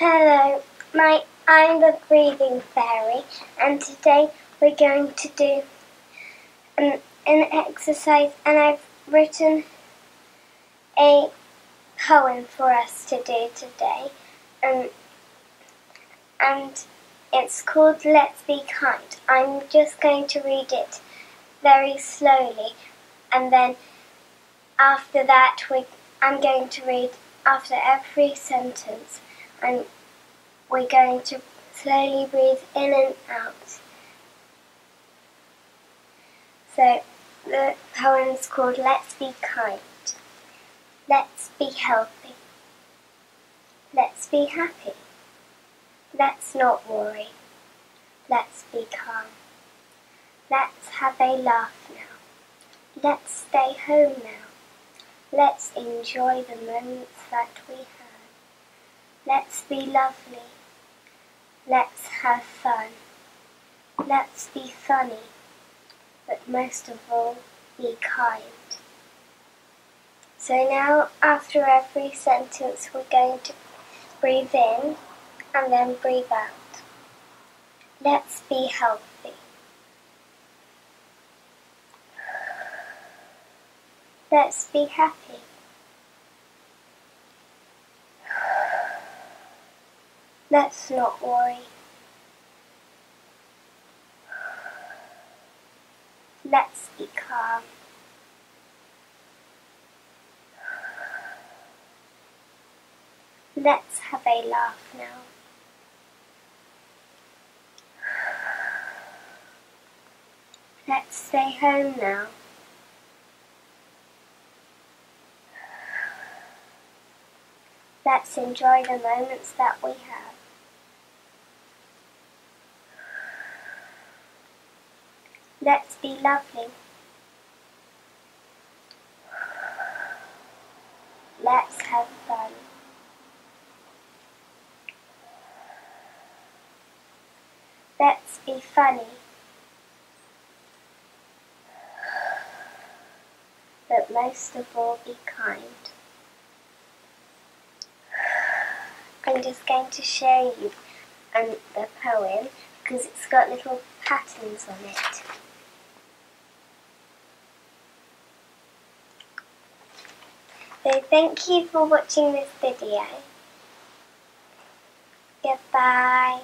Hello, my I'm the breathing fairy, and today we're going to do an, an exercise, and I've written a poem for us to do today, and and it's called Let's Be Kind. I'm just going to read it very slowly, and then after that we I'm going to read after every sentence. I'm we're going to slowly breathe in and out. So the poem's called Let's Be Kind. Let's be healthy. Let's be happy. Let's not worry. Let's be calm. Let's have a laugh now. Let's stay home now. Let's enjoy the moments that we have. Let's be lovely. Let's have fun. Let's be funny. But most of all, be kind. So now, after every sentence, we're going to breathe in and then breathe out. Let's be healthy. Let's be happy. Let's not worry. Let's be calm. Let's have a laugh now. Let's stay home now. Let's enjoy the moments that we have. Let's be lovely. Let's have fun. Let's be funny. But most of all, be kind. I'm just going to show you um, the poem because it's got little patterns on it. So thank you for watching this video. Goodbye.